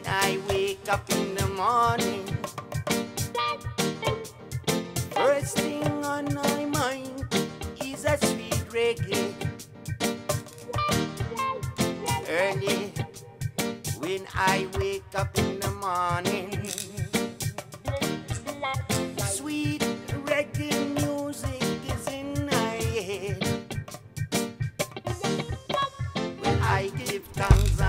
when I wake up in the morning. First thing on my mind is a sweet reggae. Early when I wake up in the morning. Sweet reggae music is in my head. When I give thanks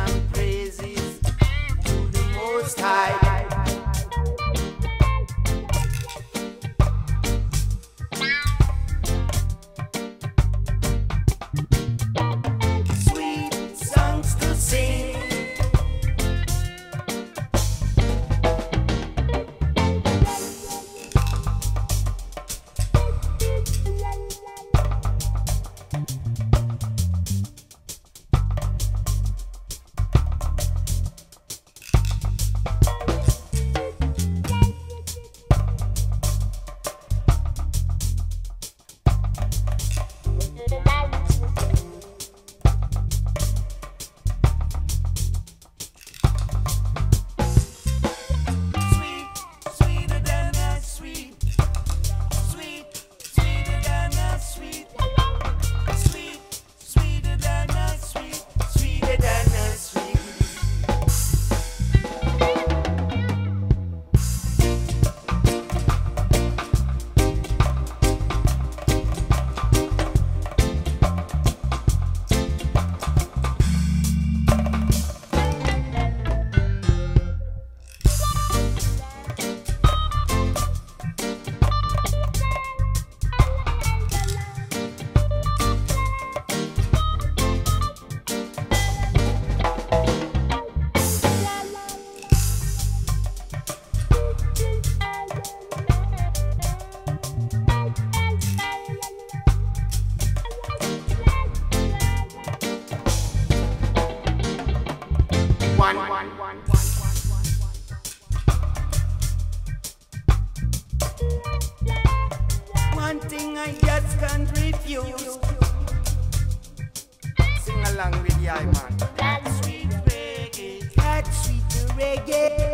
One, one, thing I just can't refuse. Sing along with the man. That sweet reggae, that sweet reggae.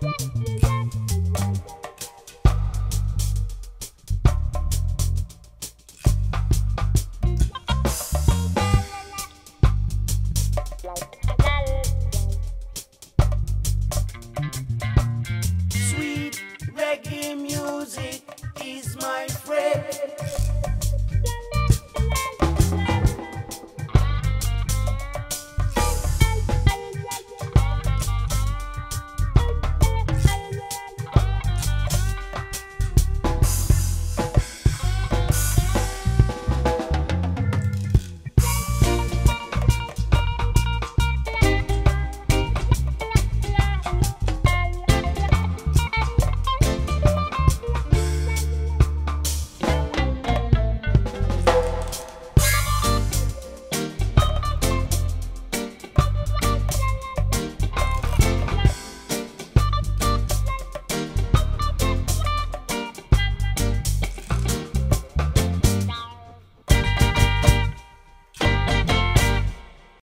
Sweet reggae music is my friend.